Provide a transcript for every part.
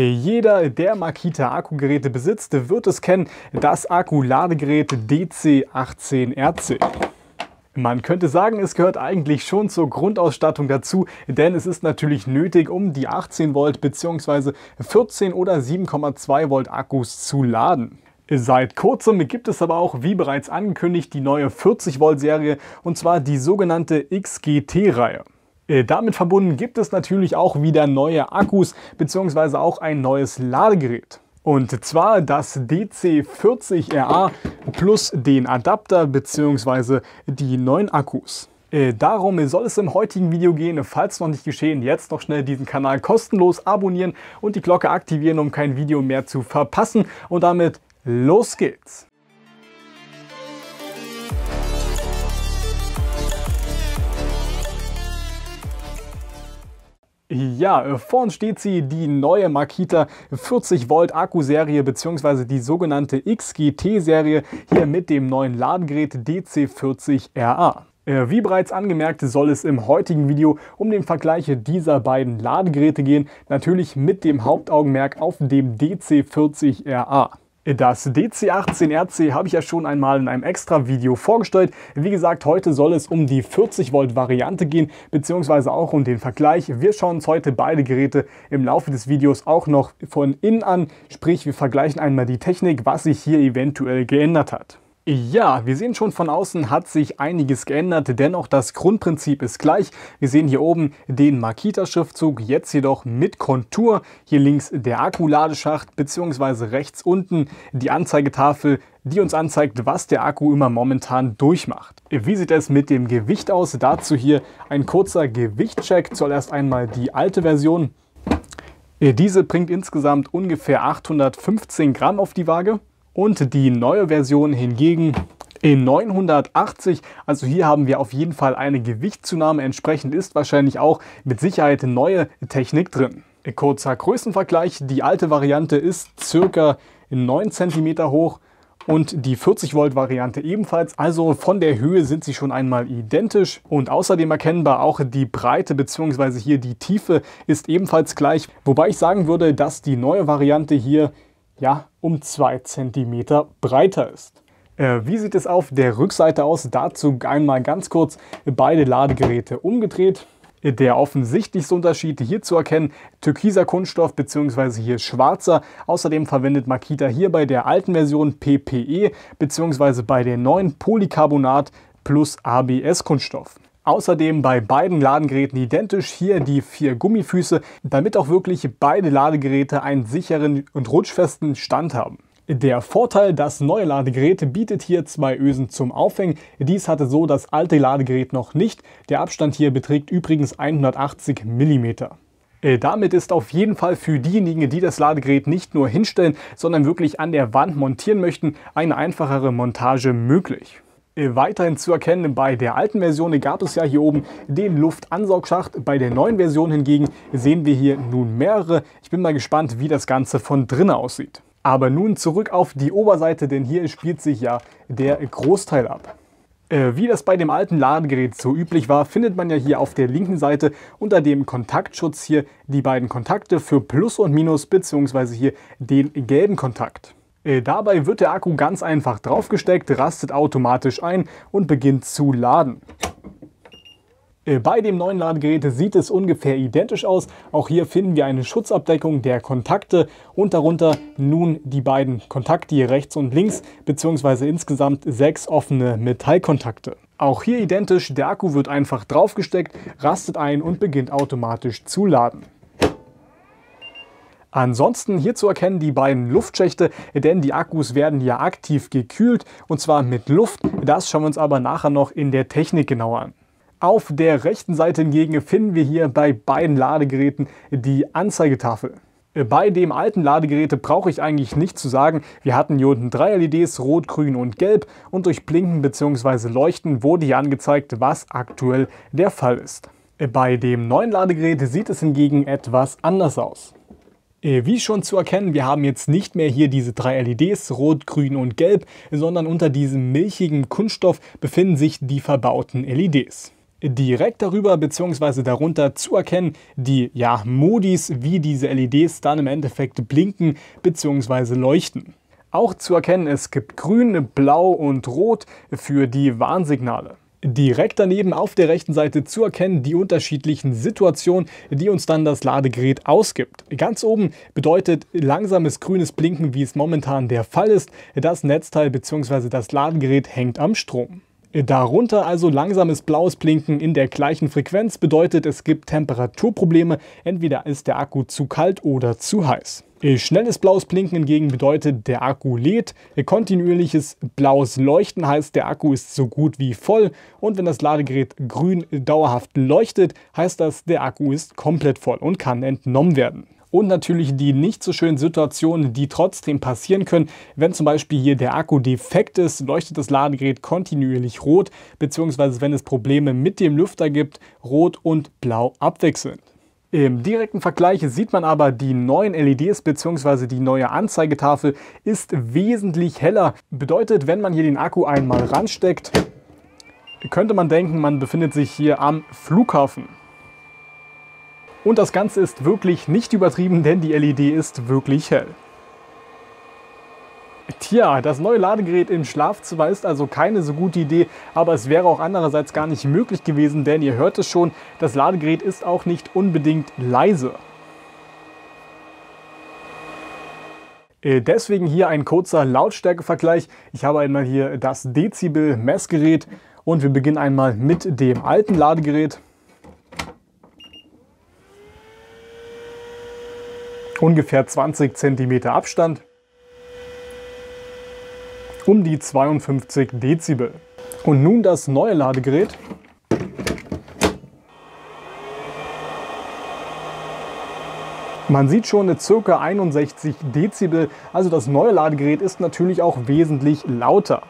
Jeder, der Makita Akkugeräte besitzt, wird es kennen, das Akku-Ladegerät DC18RC. Man könnte sagen, es gehört eigentlich schon zur Grundausstattung dazu, denn es ist natürlich nötig, um die 18 Volt bzw. 14 oder 7,2 Volt Akkus zu laden. Seit kurzem gibt es aber auch, wie bereits angekündigt, die neue 40 Volt Serie und zwar die sogenannte XGT-Reihe. Äh, damit verbunden gibt es natürlich auch wieder neue Akkus bzw. auch ein neues Ladegerät. Und zwar das DC40RA plus den Adapter bzw. die neuen Akkus. Äh, darum soll es im heutigen Video gehen. Falls noch nicht geschehen, jetzt noch schnell diesen Kanal kostenlos abonnieren und die Glocke aktivieren, um kein Video mehr zu verpassen. Und damit los geht's! Ja, äh, vor uns steht sie, die neue Makita 40 Volt Akkuserie bzw. die sogenannte XGT-Serie hier mit dem neuen Ladegerät DC40RA. Äh, wie bereits angemerkt, soll es im heutigen Video um den Vergleich dieser beiden Ladegeräte gehen, natürlich mit dem Hauptaugenmerk auf dem DC40RA. Das DC18RC habe ich ja schon einmal in einem extra Video vorgestellt. Wie gesagt, heute soll es um die 40 Volt Variante gehen, beziehungsweise auch um den Vergleich. Wir schauen uns heute beide Geräte im Laufe des Videos auch noch von innen an, sprich wir vergleichen einmal die Technik, was sich hier eventuell geändert hat. Ja, wir sehen schon von außen hat sich einiges geändert, dennoch das Grundprinzip ist gleich. Wir sehen hier oben den Makita-Schriftzug, jetzt jedoch mit Kontur. Hier links der Akkuladeschacht bzw. rechts unten die Anzeigetafel, die uns anzeigt, was der Akku immer momentan durchmacht. Wie sieht es mit dem Gewicht aus? Dazu hier ein kurzer Gewichtcheck. Zuerst einmal die alte Version. Diese bringt insgesamt ungefähr 815 Gramm auf die Waage und die neue Version hingegen in 980. Also hier haben wir auf jeden Fall eine Gewichtszunahme. Entsprechend ist wahrscheinlich auch mit Sicherheit neue Technik drin. Kurzer Größenvergleich. Die alte Variante ist circa 9 cm hoch und die 40 Volt Variante ebenfalls. Also von der Höhe sind sie schon einmal identisch und außerdem erkennbar auch die Breite bzw. hier die Tiefe ist ebenfalls gleich. Wobei ich sagen würde, dass die neue Variante hier ja, um 2 cm breiter ist. Äh, wie sieht es auf der Rückseite aus? Dazu einmal ganz kurz beide Ladegeräte umgedreht. Der offensichtlichste Unterschied hier zu erkennen, türkiser Kunststoff bzw. hier schwarzer. Außerdem verwendet Makita hier bei der alten Version PPE bzw. bei der neuen Polycarbonat plus ABS Kunststoff. Außerdem bei beiden Ladegeräten identisch hier die vier Gummifüße, damit auch wirklich beide Ladegeräte einen sicheren und rutschfesten Stand haben. Der Vorteil, das neue Ladegerät bietet hier zwei Ösen zum Aufhängen. Dies hatte so das alte Ladegerät noch nicht. Der Abstand hier beträgt übrigens 180 mm. Damit ist auf jeden Fall für diejenigen, die das Ladegerät nicht nur hinstellen, sondern wirklich an der Wand montieren möchten, eine einfachere Montage möglich. Weiterhin zu erkennen, bei der alten Version gab es ja hier oben den Luftansaugschacht. Bei der neuen Version hingegen sehen wir hier nun mehrere. Ich bin mal gespannt, wie das Ganze von drinnen aussieht. Aber nun zurück auf die Oberseite, denn hier spielt sich ja der Großteil ab. Äh, wie das bei dem alten Ladegerät so üblich war, findet man ja hier auf der linken Seite unter dem Kontaktschutz hier die beiden Kontakte für Plus und Minus bzw. hier den gelben Kontakt. Äh, dabei wird der Akku ganz einfach draufgesteckt, rastet automatisch ein und beginnt zu laden. Äh, bei dem neuen Ladegerät sieht es ungefähr identisch aus. Auch hier finden wir eine Schutzabdeckung der Kontakte und darunter nun die beiden Kontakte hier rechts und links beziehungsweise insgesamt sechs offene Metallkontakte. Auch hier identisch, der Akku wird einfach draufgesteckt, rastet ein und beginnt automatisch zu laden. Ansonsten hier zu erkennen die beiden Luftschächte, denn die Akkus werden ja aktiv gekühlt und zwar mit Luft. Das schauen wir uns aber nachher noch in der Technik genauer an. Auf der rechten Seite hingegen finden wir hier bei beiden Ladegeräten die Anzeigetafel. Bei dem alten Ladegerät brauche ich eigentlich nicht zu sagen, wir hatten hier unten drei LEDs, rot, grün und gelb und durch Blinken bzw. Leuchten wurde hier angezeigt, was aktuell der Fall ist. Bei dem neuen Ladegerät sieht es hingegen etwas anders aus. Äh, wie schon zu erkennen, wir haben jetzt nicht mehr hier diese drei LEDs, rot, grün und gelb, sondern unter diesem milchigen Kunststoff befinden sich die verbauten LEDs. direkt darüber bzw. darunter zu erkennen die ja, Modis, wie diese LEDs dann im Endeffekt blinken bzw. leuchten. Auch zu erkennen, es gibt grün, blau und rot für die Warnsignale. Direkt daneben auf der rechten Seite zu erkennen die unterschiedlichen Situationen, die uns dann das Ladegerät ausgibt. Ganz oben bedeutet langsames grünes Blinken, wie es momentan der Fall ist. Das Netzteil bzw. das Ladegerät hängt am Strom. Darunter also langsames blaues Blinken in der gleichen Frequenz bedeutet, es gibt Temperaturprobleme. Entweder ist der Akku zu kalt oder zu heiß. Schnelles blaues Blinken hingegen bedeutet, der Akku lädt. Kontinuierliches blaues Leuchten heißt, der Akku ist so gut wie voll. Und wenn das Ladegerät grün dauerhaft leuchtet, heißt das, der Akku ist komplett voll und kann entnommen werden. Und natürlich die nicht so schönen Situationen, die trotzdem passieren können. Wenn zum Beispiel hier der Akku defekt ist, leuchtet das Ladegerät kontinuierlich rot, beziehungsweise wenn es Probleme mit dem Lüfter gibt, rot und blau abwechselnd. Im direkten Vergleich sieht man aber, die neuen LEDs bzw. die neue Anzeigetafel ist wesentlich heller. Bedeutet, wenn man hier den Akku einmal ransteckt, könnte man denken, man befindet sich hier am Flughafen. Und das Ganze ist wirklich nicht übertrieben, denn die LED ist wirklich hell. Tja, das neue Ladegerät im Schlafzimmer ist also keine so gute Idee, aber es wäre auch andererseits gar nicht möglich gewesen, denn ihr hört es schon, das Ladegerät ist auch nicht unbedingt leise. Äh, deswegen hier ein kurzer Lautstärkevergleich. Ich habe einmal hier das Dezibel-Messgerät und wir beginnen einmal mit dem alten Ladegerät. Ungefähr 20 cm Abstand um die 52 Dezibel. Und nun das neue Ladegerät. Man sieht schon ca. 61 Dezibel, also das neue Ladegerät ist natürlich auch wesentlich lauter.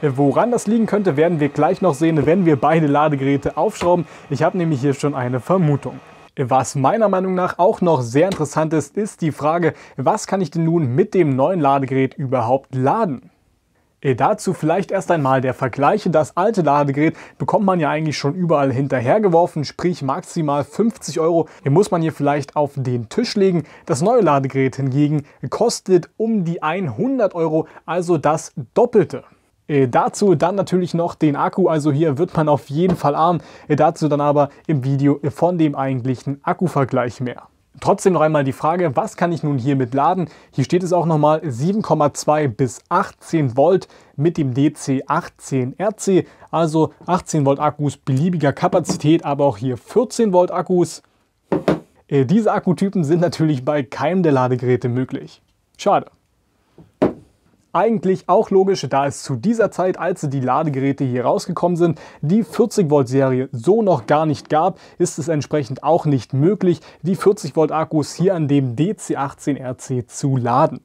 Woran das liegen könnte, werden wir gleich noch sehen, wenn wir beide Ladegeräte aufschrauben. Ich habe nämlich hier schon eine Vermutung. Was meiner Meinung nach auch noch sehr interessant ist, ist die Frage, was kann ich denn nun mit dem neuen Ladegerät überhaupt laden? Äh, dazu vielleicht erst einmal der Vergleich. Das alte Ladegerät bekommt man ja eigentlich schon überall hinterhergeworfen, sprich maximal 50 Euro. Den muss man hier vielleicht auf den Tisch legen. Das neue Ladegerät hingegen kostet um die 100 Euro, also das Doppelte. Äh, dazu dann natürlich noch den Akku, also hier wird man auf jeden Fall arm. Äh, dazu dann aber im Video von dem eigentlichen Akkuvergleich mehr. Trotzdem noch einmal die Frage, was kann ich nun hiermit laden? Hier steht es auch nochmal 7,2 bis 18 Volt mit dem DC18RC, also 18 Volt Akkus beliebiger Kapazität, aber auch hier 14 Volt Akkus. Äh, diese Akkutypen sind natürlich bei keinem der Ladegeräte möglich. Schade. Eigentlich auch logisch, da es zu dieser Zeit, als die Ladegeräte hier rausgekommen sind, die 40 Volt Serie so noch gar nicht gab, ist es entsprechend auch nicht möglich, die 40 Volt Akkus hier an dem DC18RC zu laden.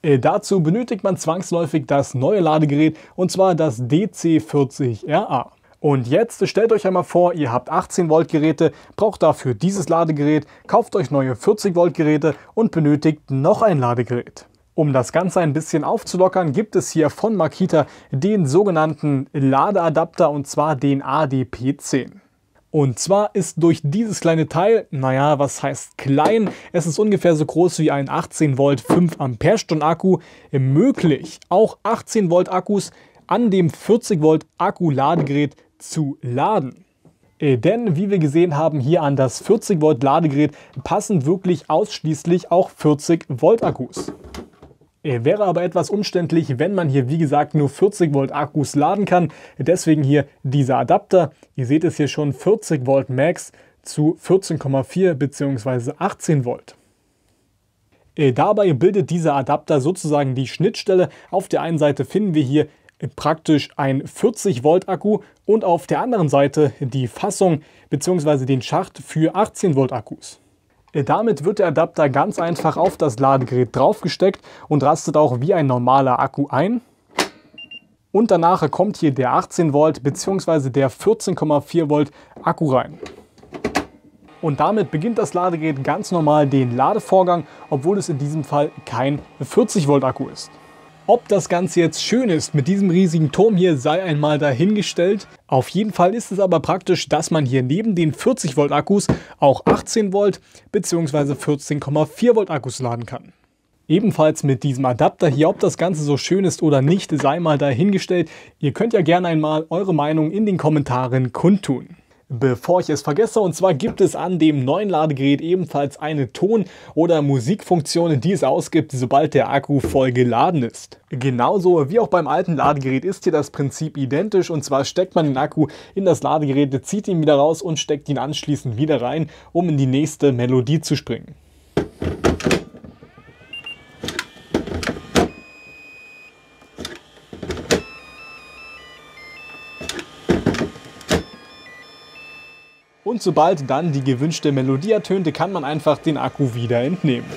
Äh, dazu benötigt man zwangsläufig das neue Ladegerät und zwar das DC40RA. Und jetzt stellt euch einmal vor, ihr habt 18 Volt Geräte, braucht dafür dieses Ladegerät, kauft euch neue 40 Volt Geräte und benötigt noch ein Ladegerät. Um das Ganze ein bisschen aufzulockern, gibt es hier von Makita den sogenannten Ladeadapter und zwar den ADP10. Und zwar ist durch dieses kleine Teil, naja, was heißt klein, es ist ungefähr so groß wie ein 18 Volt 5 Ampere-Stunden Akku, möglich, auch 18 Volt Akkus an dem 40 Volt Akku-Ladegerät zu laden. Äh, denn wie wir gesehen haben, hier an das 40 Volt Ladegerät passen wirklich ausschließlich auch 40 Volt Akkus. Äh, wäre aber etwas umständlich, wenn man hier wie gesagt nur 40 Volt Akkus laden kann. Deswegen hier dieser Adapter. Ihr seht es hier schon 40 Volt Max zu 14,4 bzw. 18 Volt. Äh, dabei bildet dieser Adapter sozusagen die Schnittstelle. Auf der einen Seite finden wir hier praktisch ein 40 Volt Akku und auf der anderen Seite die Fassung bzw. den Schacht für 18 Volt Akkus. Damit wird der Adapter ganz einfach auf das Ladegerät draufgesteckt und rastet auch wie ein normaler Akku ein. Und danach kommt hier der 18 Volt bzw. der 14,4 Volt Akku rein. Und damit beginnt das Ladegerät ganz normal den Ladevorgang, obwohl es in diesem Fall kein 40 Volt Akku ist. Ob das Ganze jetzt schön ist mit diesem riesigen Turm hier, sei einmal dahingestellt. Auf jeden Fall ist es aber praktisch, dass man hier neben den 40 Volt Akkus auch 18 Volt bzw. 14,4 Volt Akkus laden kann. Ebenfalls mit diesem Adapter hier, ob das Ganze so schön ist oder nicht, sei mal dahingestellt. Ihr könnt ja gerne einmal eure Meinung in den Kommentaren kundtun. Bevor ich es vergesse, und zwar gibt es an dem neuen Ladegerät ebenfalls eine Ton- oder Musikfunktion, die es ausgibt, sobald der Akku voll geladen ist. Genauso wie auch beim alten Ladegerät ist hier das Prinzip identisch und zwar steckt man den Akku in das Ladegerät, zieht ihn wieder raus und steckt ihn anschließend wieder rein, um in die nächste Melodie zu springen. Und sobald dann die gewünschte Melodie ertönte, kann man einfach den Akku wieder entnehmen.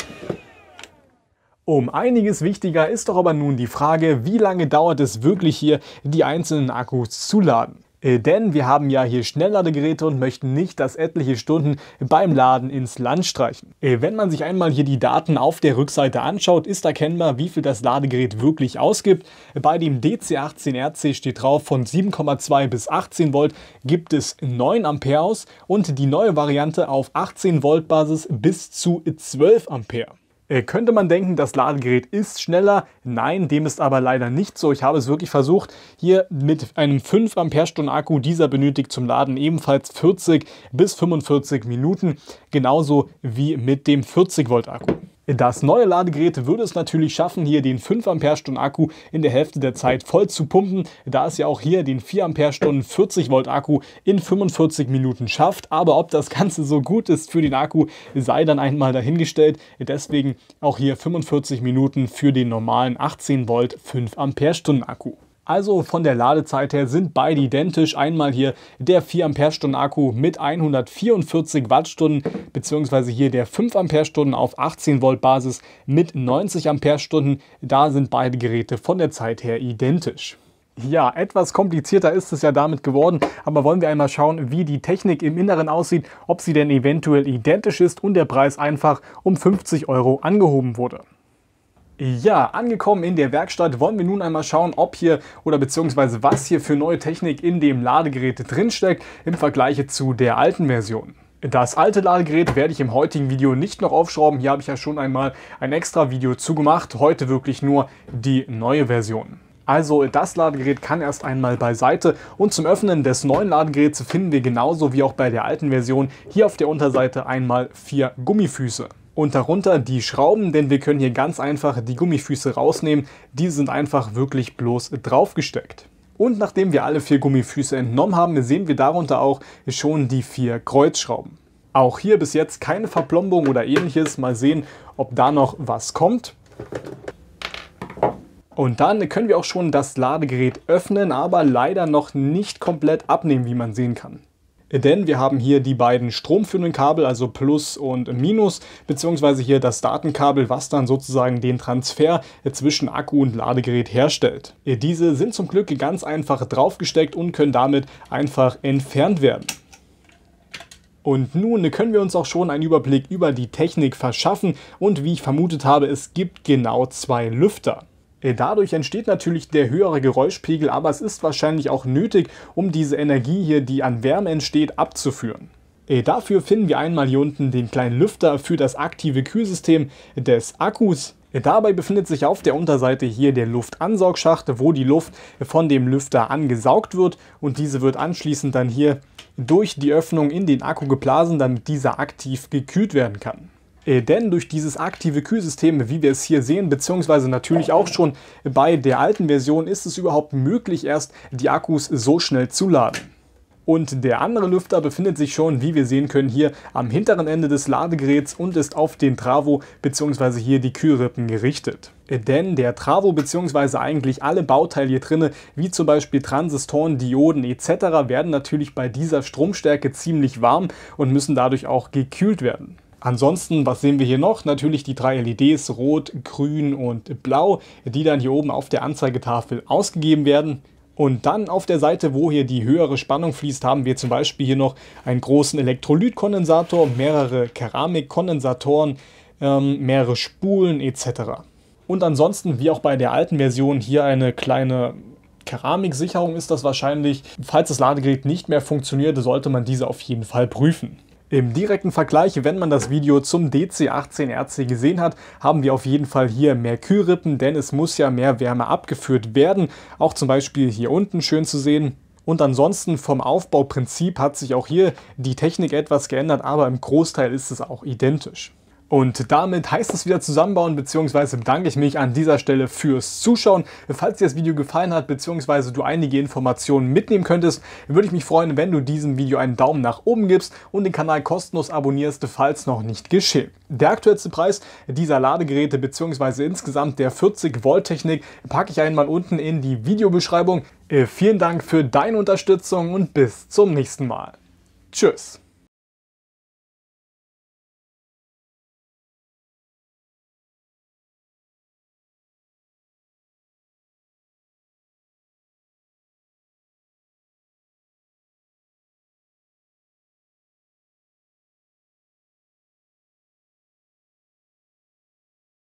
Um einiges wichtiger ist doch aber nun die Frage, wie lange dauert es wirklich hier, die einzelnen Akkus zu laden. Äh, denn wir haben ja hier Schnellladegeräte und möchten nicht, dass etliche Stunden beim Laden ins Land streichen. Äh, wenn man sich einmal hier die Daten auf der Rückseite anschaut, ist erkennbar, wie viel das Ladegerät wirklich ausgibt. Bei dem DC18RC steht drauf, von 7,2 bis 18 Volt gibt es 9 Ampere aus und die neue Variante auf 18 Volt Basis bis zu 12 Ampere. Äh, könnte man denken, das Ladegerät ist schneller. Nein, dem ist aber leider nicht so. Ich habe es wirklich versucht. Hier mit einem 5 Ampere-Stunden Akku. Dieser benötigt zum Laden ebenfalls 40 bis 45 Minuten. Genauso wie mit dem 40 Volt Akku. Das neue Ladegerät würde es natürlich schaffen, hier den 5 Ampere-Stunden Akku in der Hälfte der Zeit voll zu pumpen, da es ja auch hier den 4 Ampere-Stunden 40 Volt Akku in 45 Minuten schafft. Aber ob das Ganze so gut ist für den Akku, sei dann einmal dahingestellt. Deswegen auch hier 45 Minuten für den normalen 18 Volt 5 Ampere-Stunden Akku. Also von der Ladezeit her sind beide identisch. Einmal hier der 4 Ampere-Stunden Akku mit 144 Wattstunden, beziehungsweise hier der 5 Ampere-Stunden auf 18 Volt Basis mit 90 Ampere-Stunden. Da sind beide Geräte von der Zeit her identisch. Ja, etwas komplizierter ist es ja damit geworden, aber wollen wir einmal schauen, wie die Technik im Inneren aussieht, ob sie denn eventuell identisch ist und der Preis einfach um 50 Euro angehoben wurde. Ja, angekommen in der Werkstatt wollen wir nun einmal schauen, ob hier oder beziehungsweise was hier für neue Technik in dem Ladegerät drinsteckt im Vergleich zu der alten Version. Das alte Ladegerät werde ich im heutigen Video nicht noch aufschrauben. Hier habe ich ja schon einmal ein extra Video zugemacht. Heute wirklich nur die neue Version. Also das Ladegerät kann erst einmal beiseite und zum Öffnen des neuen Ladegeräts finden wir genauso wie auch bei der alten Version hier auf der Unterseite einmal vier Gummifüße und darunter die Schrauben, denn wir können hier ganz einfach die Gummifüße rausnehmen. Die sind einfach wirklich bloß draufgesteckt. Und nachdem wir alle vier Gummifüße entnommen haben, sehen wir darunter auch schon die vier Kreuzschrauben. Auch hier bis jetzt keine Verplombung oder ähnliches. Mal sehen, ob da noch was kommt. Und dann können wir auch schon das Ladegerät öffnen, aber leider noch nicht komplett abnehmen, wie man sehen kann denn wir haben hier die beiden stromführenden Kabel, also Plus und Minus, beziehungsweise hier das Datenkabel, was dann sozusagen den Transfer zwischen Akku und Ladegerät herstellt. Diese sind zum Glück ganz einfach draufgesteckt und können damit einfach entfernt werden. Und nun können wir uns auch schon einen Überblick über die Technik verschaffen und wie ich vermutet habe, es gibt genau zwei Lüfter. Äh, dadurch entsteht natürlich der höhere Geräuschpegel, aber es ist wahrscheinlich auch nötig, um diese Energie hier, die an Wärme entsteht, abzuführen. Äh, dafür finden wir einmal hier unten den kleinen Lüfter für das aktive Kühlsystem des Akkus. Äh, dabei befindet sich auf der Unterseite hier der Luftansaugschacht, wo die Luft von dem Lüfter angesaugt wird und diese wird anschließend dann hier durch die Öffnung in den Akku geblasen, damit dieser aktiv gekühlt werden kann. Äh, denn durch dieses aktive Kühlsystem, wie wir es hier sehen, beziehungsweise natürlich auch schon bei der alten Version, ist es überhaupt möglich, erst die Akkus so schnell zu laden. Und der andere Lüfter befindet sich schon, wie wir sehen können, hier am hinteren Ende des Ladegeräts und ist auf den Travo bzw. hier die Kühlrippen gerichtet. Äh, denn der Travo bzw. eigentlich alle Bauteile hier drin, wie zum Beispiel Transistoren, Dioden etc., werden natürlich bei dieser Stromstärke ziemlich warm und müssen dadurch auch gekühlt werden. Ansonsten, was sehen wir hier noch? Natürlich die drei LEDs, rot, grün und blau, die dann hier oben auf der Anzeigetafel ausgegeben werden. Und dann auf der Seite, wo hier die höhere Spannung fließt, haben wir zum Beispiel hier noch einen großen Elektrolytkondensator, mehrere Keramikkondensatoren, ähm, mehrere Spulen etc. Und ansonsten, wie auch bei der alten Version, hier eine kleine Keramiksicherung ist das wahrscheinlich. Falls das Ladegerät nicht mehr funktioniert, sollte man diese auf jeden Fall prüfen. Im direkten Vergleich, wenn man das Video zum DC18RC gesehen hat, haben wir auf jeden Fall hier mehr Kühlrippen, denn es muss ja mehr Wärme abgeführt werden. Auch zum Beispiel hier unten schön zu sehen. Und ansonsten vom Aufbauprinzip hat sich auch hier die Technik etwas geändert, aber im Großteil ist es auch identisch. Und damit heißt es wieder zusammenbauen, beziehungsweise bedanke ich mich an dieser Stelle fürs Zuschauen. Falls dir das Video gefallen hat, beziehungsweise du einige Informationen mitnehmen könntest, würde ich mich freuen, wenn du diesem Video einen Daumen nach oben gibst und den Kanal kostenlos abonnierst, falls noch nicht geschehen. Der aktuellste Preis dieser Ladegeräte, beziehungsweise insgesamt der 40 Volt Technik, packe ich einmal unten in die Videobeschreibung. Äh, vielen Dank für deine Unterstützung und bis zum nächsten Mal. Tschüss.